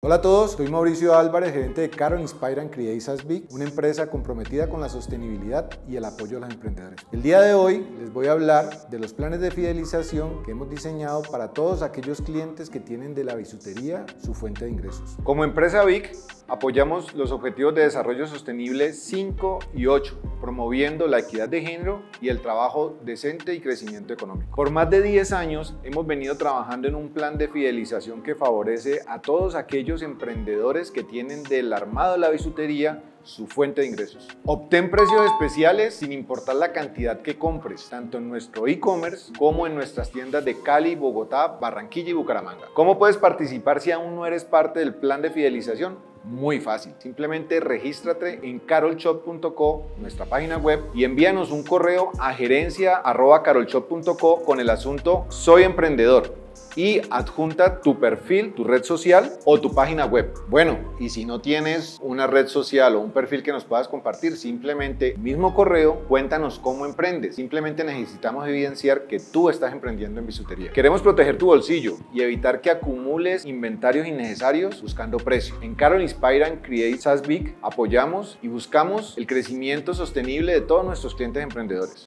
Hola a todos, soy Mauricio Álvarez, gerente de Caro Inspire and Create SaaS Big, una empresa comprometida con la sostenibilidad y el apoyo a los emprendedores. El día de hoy les voy a hablar de los planes de fidelización que hemos diseñado para todos aquellos clientes que tienen de la bisutería su fuente de ingresos. Como empresa Big, apoyamos los objetivos de desarrollo sostenible 5 y 8, promoviendo la equidad de género y el trabajo decente y crecimiento económico. Por más de 10 años hemos venido trabajando en un plan de fidelización que favorece a todos emprendedores que tienen del armado de la bisutería su fuente de ingresos. Obtén precios especiales sin importar la cantidad que compres, tanto en nuestro e-commerce como en nuestras tiendas de Cali, Bogotá, Barranquilla y Bucaramanga. ¿Cómo puedes participar si aún no eres parte del plan de fidelización? Muy fácil, simplemente regístrate en carolshop.co, nuestra página web, y envíanos un correo a gerencia.carolshop.co con el asunto Soy emprendedor y adjunta tu perfil, tu red social o tu página web. Bueno, y si no tienes una red social o un perfil que nos puedas compartir, simplemente mismo correo, cuéntanos cómo emprendes. Simplemente necesitamos evidenciar que tú estás emprendiendo en bisutería. Queremos proteger tu bolsillo y evitar que acumules inventarios innecesarios buscando precio. En Carol Inspire and Create SaaS Big apoyamos y buscamos el crecimiento sostenible de todos nuestros clientes emprendedores.